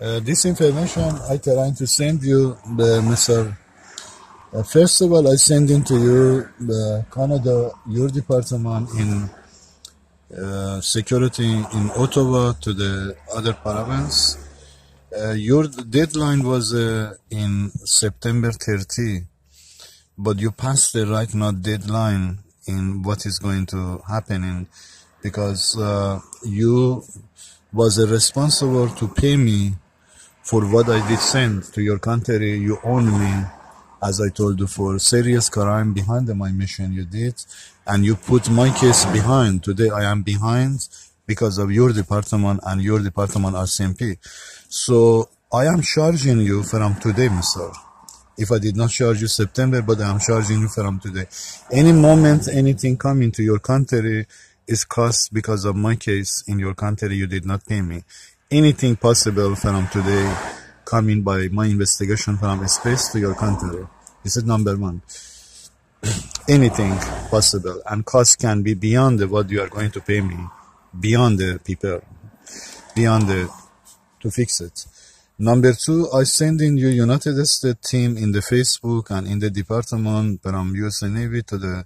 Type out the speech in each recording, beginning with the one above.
Uh, this information I trying to send you, the Mr. Uh, first of all, I send into you the Canada, your department in uh, security in Ottawa to the other province. Uh, your deadline was uh, in September 30, but you passed the right now deadline in what is going to happen in because uh, you was responsible to pay me for what I did send to your country. You own me, as I told you, for serious crime behind my mission you did, and you put my case behind. Today I am behind because of your department and your department RCMP. So I am charging you from today, Mister. If I did not charge you September, but I am charging you from today. Any moment anything coming to your country is cost because of my case in your country, you did not pay me. Anything possible from today coming by my investigation from space to your country. This is number one. Anything possible. And cost can be beyond what you are going to pay me. Beyond the people. Beyond the, to fix it. Number two, I send in you United States team in the Facebook and in the department from US Navy to the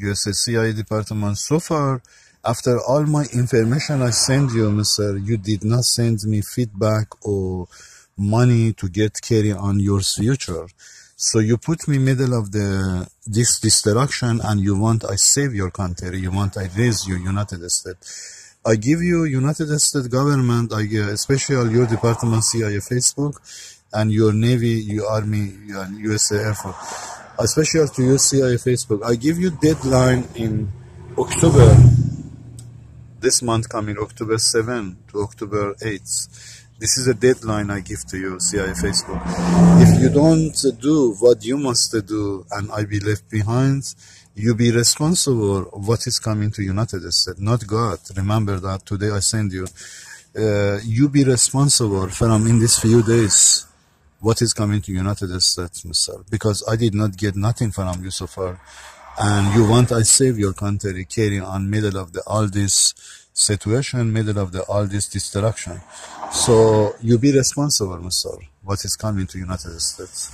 USCIS department. So far, after all my information I send you, Mr., you did not send me feedback or money to get carry on your future. So you put me middle of the this destruction and you want I save your country. You want I raise you United States. I give you United States government, I give, especially your department CIA Facebook and your Navy, your Army, and USA Air Force, especially to your CIA Facebook. I give you deadline in October, this month coming October 7 to October 8th. This is a deadline I give to you, CIA Facebook. If you don't do what you must do and I be left behind, you be responsible of what is coming to United States, not God. Remember that today I send you. Uh, you be responsible from in these few days what is coming to United States. Because I did not get nothing from you so far. And you want I save your country carrying on middle of the all this situation, middle of the all this destruction. So you be responsible, Mr. What is coming to United States.